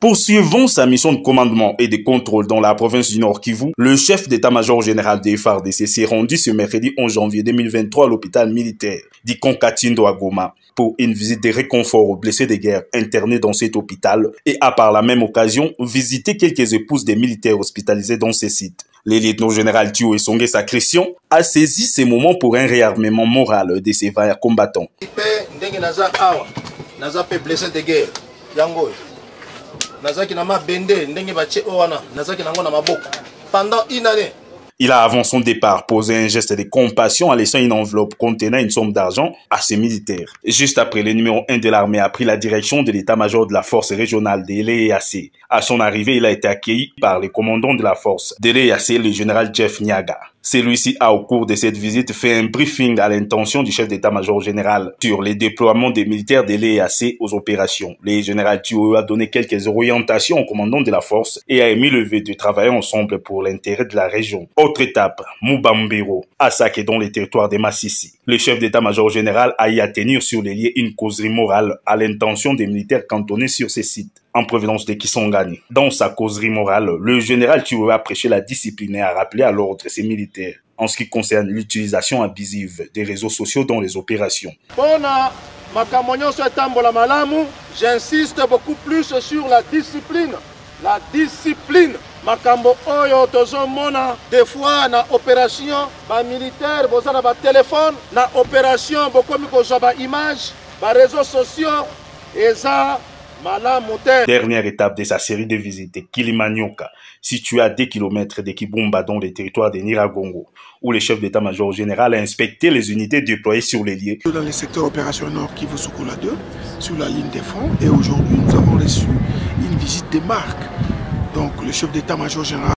Poursuivant sa mission de commandement et de contrôle dans la province du Nord Kivu, le chef d'état-major général des FARDC s'est rendu ce mercredi 11 janvier 2023 à l'hôpital militaire d'Ikonkatindo à Goma pour une visite de réconfort aux blessés de guerre internés dans cet hôpital et a par la même occasion visité quelques épouses des militaires hospitalisés dans ces sites. Le lieutenant-général Tio Esongue Sacristian a saisi ces moments pour un réarmement moral de ces vaillants combattants. Il a, avant son départ, posé un geste de compassion en laissant une enveloppe contenant une somme d'argent à ses militaires. Juste après, le numéro 1 de l'armée a pris la direction de l'état-major de la force régionale de l'EAC. À son arrivée, il a été accueilli par le commandant de la force de l'EAC, le général Jeff Niaga. Celui-ci a, au cours de cette visite, fait un briefing à l'intention du chef d'état-major général sur les déploiements des militaires de l'EAC aux opérations. Le général Tuo a donné quelques orientations au commandant de la force et a émis le vœu de travailler ensemble pour l'intérêt de la région. Autre étape, Mubambiro, à Sake dans les territoires des Massissi. Le chef d'état-major général a y à tenir sur les liens une causerie morale à l'intention des militaires cantonnés sur ces sites en provenance de Kisangani. Dans sa causerie morale, le général Chihuahua a prêché la discipline et a rappelé à l'ordre ses militaires en ce qui concerne l'utilisation abusive des réseaux sociaux dans les opérations. J'insiste beaucoup plus sur la discipline. La discipline. makambo oyo tozomona des fois na opération bamilitaire boza na batelefone na opération bokomi kozwa baimage bareseau sociaux eza Dernière étape de sa série de visites, Kilimanioka, situé à 2 km de Kibumba dans le territoire de Niragongo, où le chef d'état-major général a inspecté les unités déployées sur les lieux. Dans les secteurs opérationnels Nord Kivu Sukula 2, sur la ligne des fronts, et aujourd'hui nous avons reçu une visite des marques. Donc le chef d'état-major général